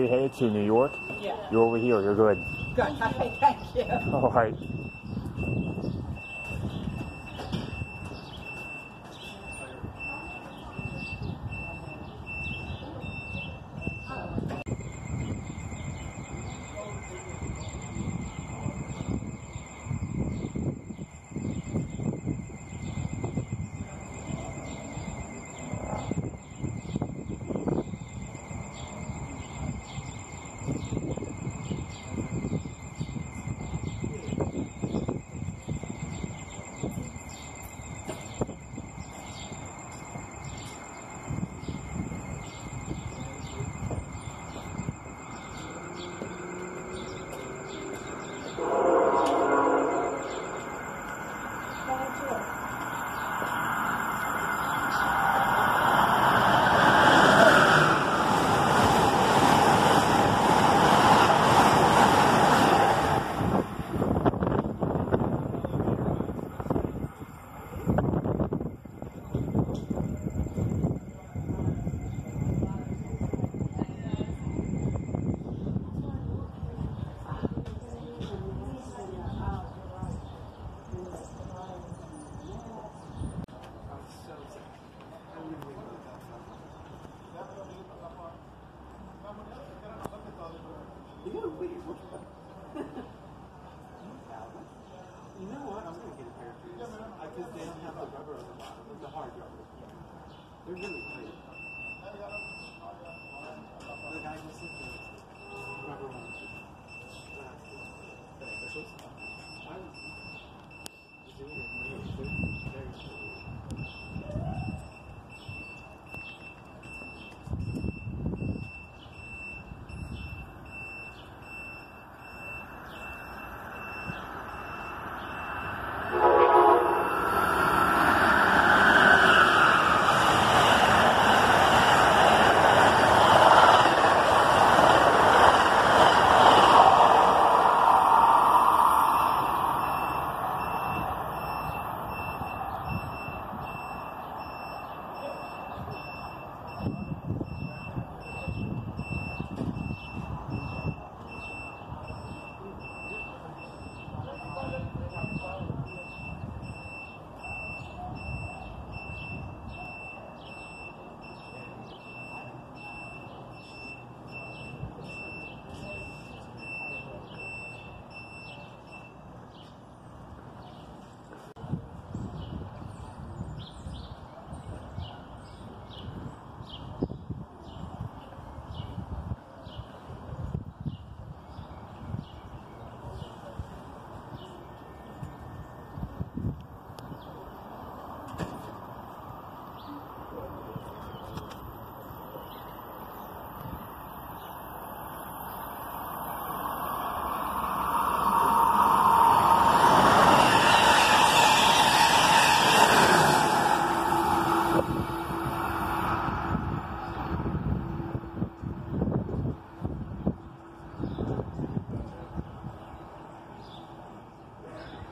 You headed to? New York? Yeah. You're over here. You're good. Good. Thank you. All right. They're really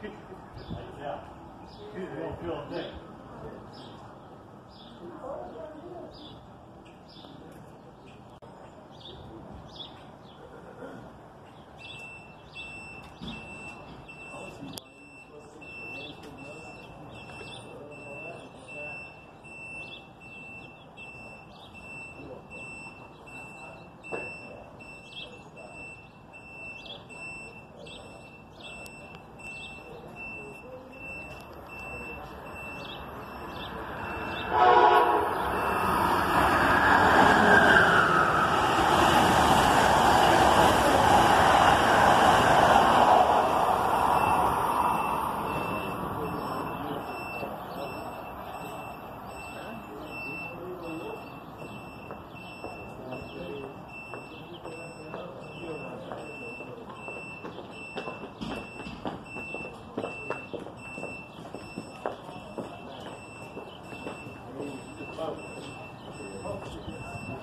yeah. He's a real.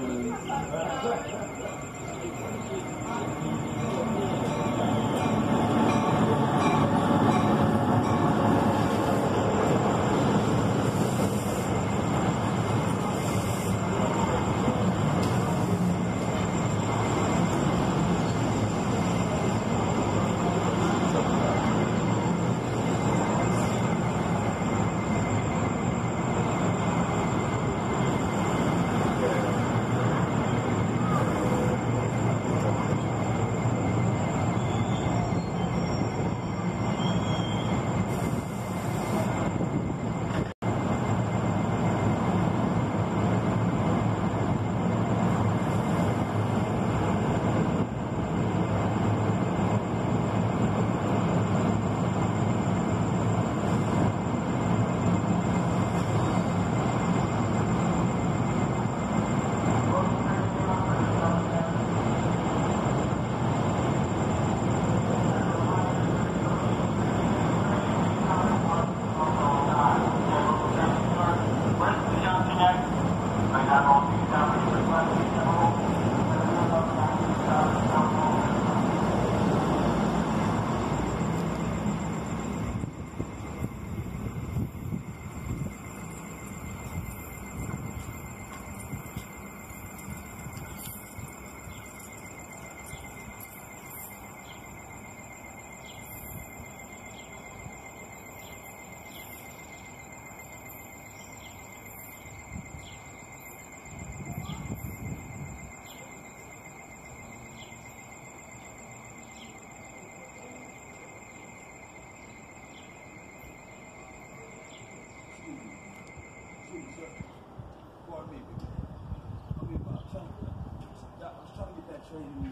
Thank you. Entschuldigung.